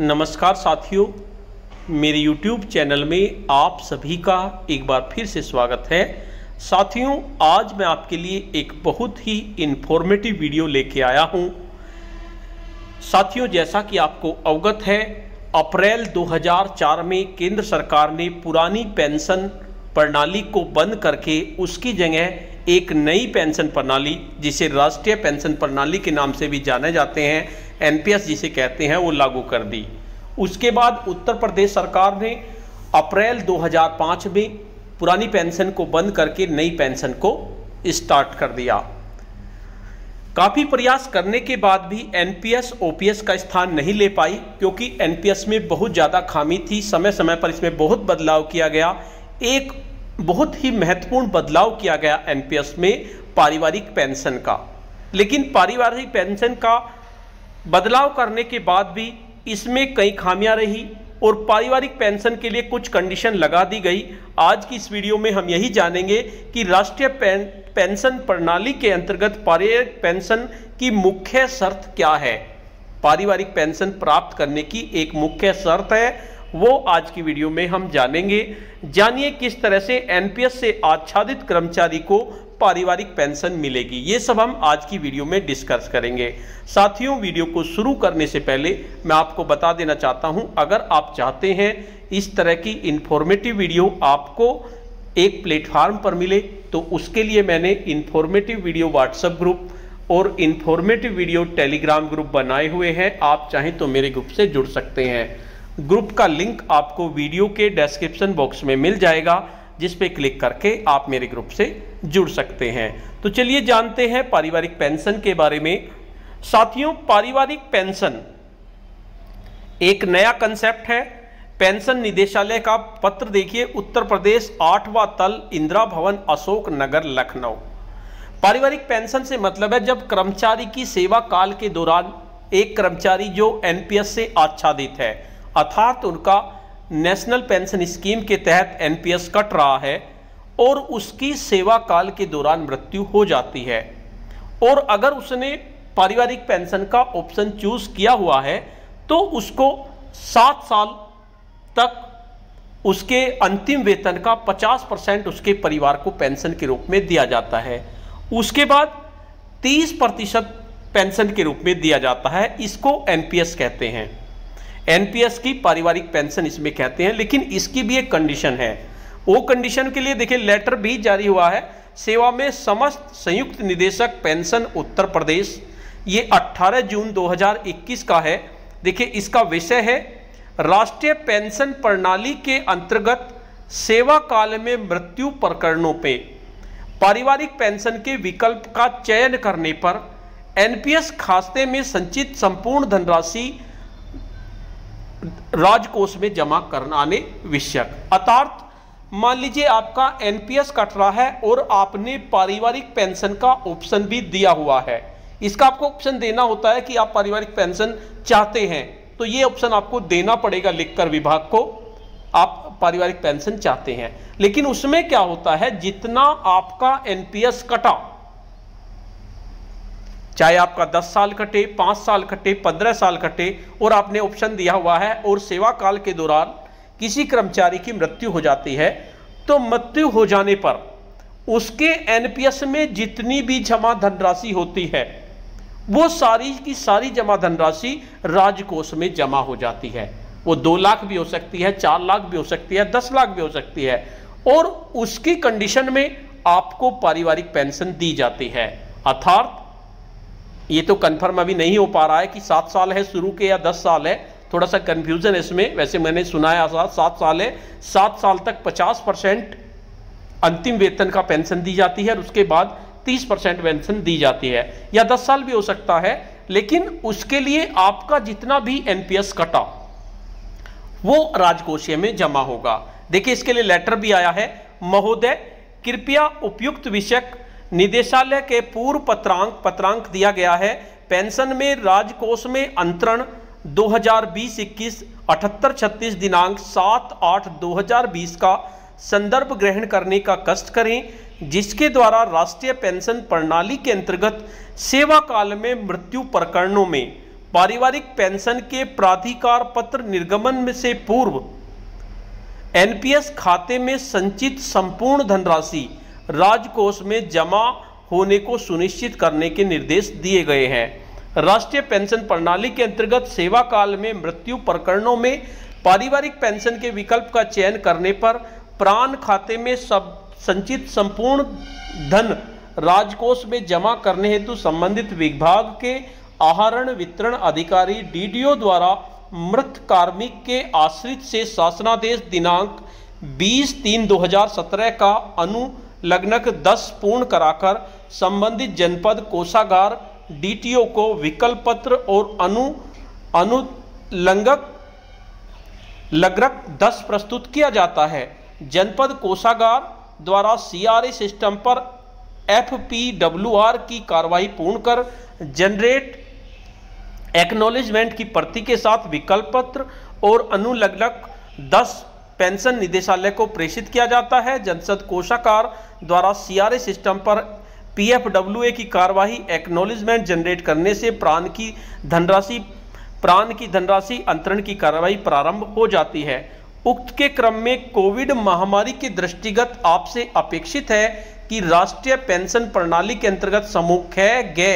नमस्कार साथियों, मेरे YouTube चैनल में आप सभी का एक बार फिर से स्वागत है। साथियों, आज मैं आपके लिए एक बहुत ही इन्फॉर्मेटिव वीडियो लेके आया हूँ। साथियों, जैसा कि आपको अवगत है, अप्रैल 2004 में केंद्र सरकार ने पुरानी पेंशन प्रणाली को बंद करके उसकी जगह एक नई पेंशन प्रणाली, जिसे राष्ट्रीय पेंशन प्रणाली के नाम से भी जाने जाते हैं, एनपीएस जिसे कहते हैं, वो लागू कर दी। उसके बाद उत्तर प्रदेश सरकार ने अप्रैल 2005 में पुरानी पेंशन को बंद करके नई पेंशन को स्टार्ट कर दिया। काफ़ी प्रयास करने के बाद भी एनपीएस, ओपीएस का स्थान नहीं ले पाई, क्योंकि एनपीएस में बहुत ज़्यादा खामी थी। समय समय पर इसमें बहुत बदलाव किया गया। एक बहुत ही महत्वपूर्ण बदलाव किया गया एनपीएस में पारिवारिक पेंशन का। लेकिन पारिवारिक पेंशन का बदलाव करने के बाद भी इसमें कई खामियाँ रही और पारिवारिक पेंशन के लिए कुछ कंडीशन लगा दी गई। आज की इस वीडियो में हम यही जानेंगे कि राष्ट्रीय पें, पेंशन प्रणाली के अंतर्गत पारिवारिक पेंशन की मुख्य शर्त क्या है। पारिवारिक पेंशन प्राप्त करने की एक मुख्य शर्त है वो आज की वीडियो में हम जानेंगे, जानिए किस तरह से एनपीएस से आच्छादित कर्मचारी को पारिवारिक पेंशन मिलेगी। ये सब हम आज की वीडियो में डिस्कस करेंगे। साथियों, वीडियो को शुरू करने से पहले मैं आपको बता देना चाहता हूँ, अगर आप चाहते हैं इस तरह की इंफॉर्मेटिव वीडियो आपको एक प्लेटफार्म पर मिले तो उसके लिए मैंने इंफॉर्मेटिव वीडियो व्हाट्सएप ग्रुप और इंफॉर्मेटिव वीडियो टेलीग्राम ग्रुप बनाए हुए हैं। आप चाहें तो मेरे ग्रुप से जुड़ सकते हैं। ग्रुप का लिंक आपको वीडियो के डिस्क्रिप्शन बॉक्स में मिल जाएगा, जिस पे क्लिक करके आप मेरे ग्रुप से जुड़ सकते हैं। तो चलिए जानते हैं पारिवारिक पेंशन के बारे में। साथियों, पारिवारिक पेंशन एक नया कंसेप्ट है। पेंशन निदेशालय का पत्र देखिए, उत्तर प्रदेश, आठवां तल, इंदिरा भवन, अशोक नगर, लखनऊ। पारिवारिक पेंशन से मतलब है जब कर्मचारी की सेवा काल के दौरान एक कर्मचारी जो एनपीएस से आच्छादित है। अर्थात उनका नेशनल पेंशन स्कीम के तहत एनपीएस कट रहा है और उसकी सेवा काल के दौरान मृत्यु हो जाती है। और अगर उसने पारिवारिक पेंशन का ऑप्शन चूज़ किया हुआ है तो उसको सात साल तक उसके अंतिम वेतन का 50 परसेंट उसके परिवार को पेंशन के रूप में दिया जाता है। उसके बाद 30 प्रतिशत पेंशन के रूप में दिया जाता है, इसको एनपीएस कहते हैं। एनपीएस की पारिवारिक पेंशन इसमें कहते हैं, लेकिन इसकी भी एक कंडीशन है। वो कंडीशन के लिए देखिए लेटर भी जारी हुआ है। सेवा में समस्त संयुक्त निदेशक पेंशन उत्तर प्रदेश, ये 18 जून 2021 का है। देखिए, इसका विषय है, राष्ट्रीय पेंशन प्रणाली के अंतर्गत सेवा काल में मृत्यु प्रकरणों पे। पारिवारिक पेंशन के विकल्प का चयन करने पर एनपीएस खाते में संचित संपूर्ण धनराशि राजकोष में जमा कराने विषयक। अर्थात मान लीजिए आपका एनपीएस कट रहा है और आपने पारिवारिक पेंशन का ऑप्शन भी दिया हुआ है। इसका आपको ऑप्शन देना होता है कि आप पारिवारिक पेंशन चाहते हैं। तो ये ऑप्शन आपको देना पड़ेगा लिखकर विभाग को। आप पारिवारिक पेंशन चाहते हैं। लेकिन उसमें क्या होता है, जितना आपका एनपीएस कटा चाहे आपका 10 साल कटे 5 साल कटे 15 साल कटे और आपने ऑप्शन दिया हुआ है और सेवा काल के दौरान किसी कर्मचारी की मृत्यु हो जाती है तो मृत्यु हो जाने पर उसके एनपीएस में जितनी भी जमा धनराशि होती है, वो सारी की सारी जमा धनराशि राजकोष में जमा हो जाती है। वो दो लाख भी हो सकती है, चार लाख भी हो सकती है, दस लाख भी हो सकती है और उसकी कंडीशन में आपको पारिवारिक पेंशन दी जाती है। अर्थात ये तो कंफर्म अभी नहीं हो पा रहा है कि सात साल है शुरू के या दस साल है। थोड़ा सा कंफ्यूजन है इसमें। वैसे मैंने सुनाया था सात साल है। सात साल तक पचास परसेंट अंतिम वेतन का पेंशन दी जाती है और उसके बाद तीस परसेंट पेंशन दी जाती है। या दस साल भी हो सकता है, लेकिन उसके लिए आपका जितना भी एनपीएस कटा, वो राजकोषीय में जमा होगा। देखिए, इसके लिए लेटर भी आया है। महोदय, कृपया उपयुक्त विषयक निदेशालय के पूर्व पत्रांक पत्रांक दिया गया है, पेंशन में राजकोष में अंतरण 2020-21 अठहत्तर छत्तीस दिनांक 7 आठ 2020 का संदर्भ ग्रहण करने का कष्ट करें, जिसके द्वारा राष्ट्रीय पेंशन प्रणाली के अंतर्गत सेवा काल में मृत्यु प्रकरणों में पारिवारिक पेंशन के प्राधिकार पत्र निर्गमन में से पूर्व, एनपीएस खाते में संचित संपूर्ण धनराशि राजकोष में जमा होने को सुनिश्चित करने के निर्देश दिए गए हैं। राष्ट्रीय पेंशन प्रणाली के अंतर्गत सेवा काल में मृत्यु प्रकरणों में पारिवारिक पेंशन के विकल्प का चयन करने पर प्राण खाते में सब संचित संपूर्ण धन राजकोष में जमा करने हेतु संबंधित विभाग के आहरण वितरण अधिकारी डीडीओ द्वारा मृत कार्मिक के आश्रित से शासनादेश दिनांक 20 तीन 2017 का अनुलग्नक 10 पूर्ण कराकर संबंधित जनपद कोषागार, डीटीओ को विकल्प पत्र और अनु अनुलंघक लगरक 10 प्रस्तुत किया जाता है। जनपद कोषागार द्वारा सीआरए सिस्टम पर एफपीडब्ल्यूआर की कार्रवाई पूर्ण कर जनरेट एक्नॉलेजमेंट की प्रति के साथ विकल्प पत्र और अनुलग्नक 10 पेंशन निदेशालय को प्रेषित किया जाता है। जनसद कोषाकार द्वारा सीआरए सिस्टम पर पीएफडब्ल्यूए की कार्यवाही एक्नॉलेजमेंट जनरेट करने से प्राण की धनराशि, प्राण की धनराशि अंतरण की कार्रवाई प्रारंभ हो जाती है। उक्त के क्रम में कोविड महामारी के दृष्टिगत आपसे अपेक्षित है कि राष्ट्रीय पेंशन प्रणाली के अंतर्गत समूह ख ग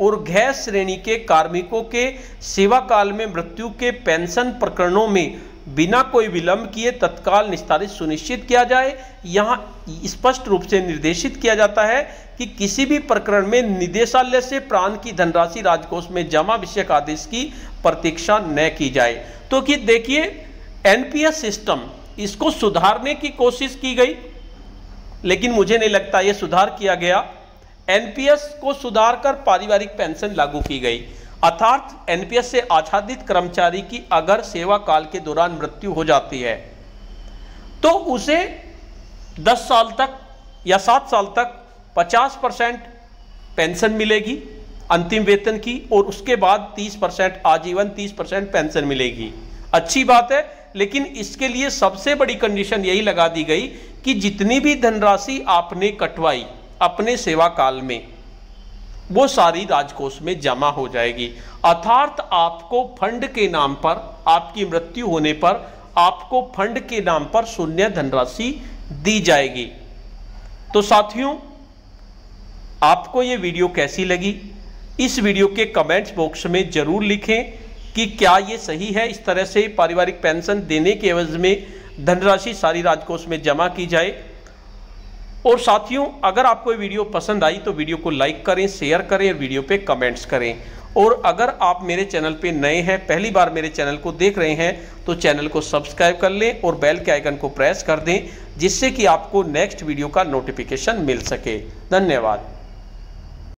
और घ श्रेणी के कार्मिकों के सेवा काल में मृत्यु के पेंशन प्रकरणों में बिना कोई विलंब किए तत्काल निस्तारित सुनिश्चित किया जाए। यहाँ स्पष्ट रूप से निर्देशित किया जाता है कि किसी भी प्रकरण में निदेशालय से प्राण की धनराशि राजकोष में जमा विषयक आदेश की प्रतीक्षा न की जाए। तो कि देखिए, एनपीएस सिस्टम इसको सुधारने की कोशिश की गई, लेकिन मुझे नहीं लगता यह सुधार किया गया। एनपीएस को सुधार कर पारिवारिक पेंशन लागू की गई। अर्थात एनपीएस से आच्छादित कर्मचारी की अगर सेवा काल के दौरान मृत्यु हो जाती है तो उसे 10 साल तक या 7 साल तक 50 परसेंट पेंशन मिलेगी अंतिम वेतन की और उसके बाद 30 परसेंट आजीवन 30 परसेंट पेंशन मिलेगी। अच्छी बात है, लेकिन इसके लिए सबसे बड़ी कंडीशन यही लगा दी गई कि जितनी भी धनराशि आपने कटवाई अपने सेवा काल में वो सारी राजकोष में जमा हो जाएगी। अर्थात आपको फंड के नाम पर, आपकी मृत्यु होने पर, आपको फंड के नाम पर शून्य धनराशि दी जाएगी। तो साथियों, आपको ये वीडियो कैसी लगी? इस वीडियो के कमेंट्स बॉक्स में ज़रूर लिखें कि क्या ये सही है। इस तरह से पारिवारिक पेंशन देने के एवज में धनराशि सारी राजकोष में जमा की जाए। और साथियों, अगर आपको ये वीडियो पसंद आई तो वीडियो को लाइक करें, शेयर करें और वीडियो पे कमेंट्स करें। और अगर आप मेरे चैनल पे नए हैं, पहली बार मेरे चैनल को देख रहे हैं तो चैनल को सब्सक्राइब कर लें और बेल के आइकन को प्रेस कर दें, जिससे कि आपको नेक्स्ट वीडियो का नोटिफिकेशन मिल सके। धन्यवाद।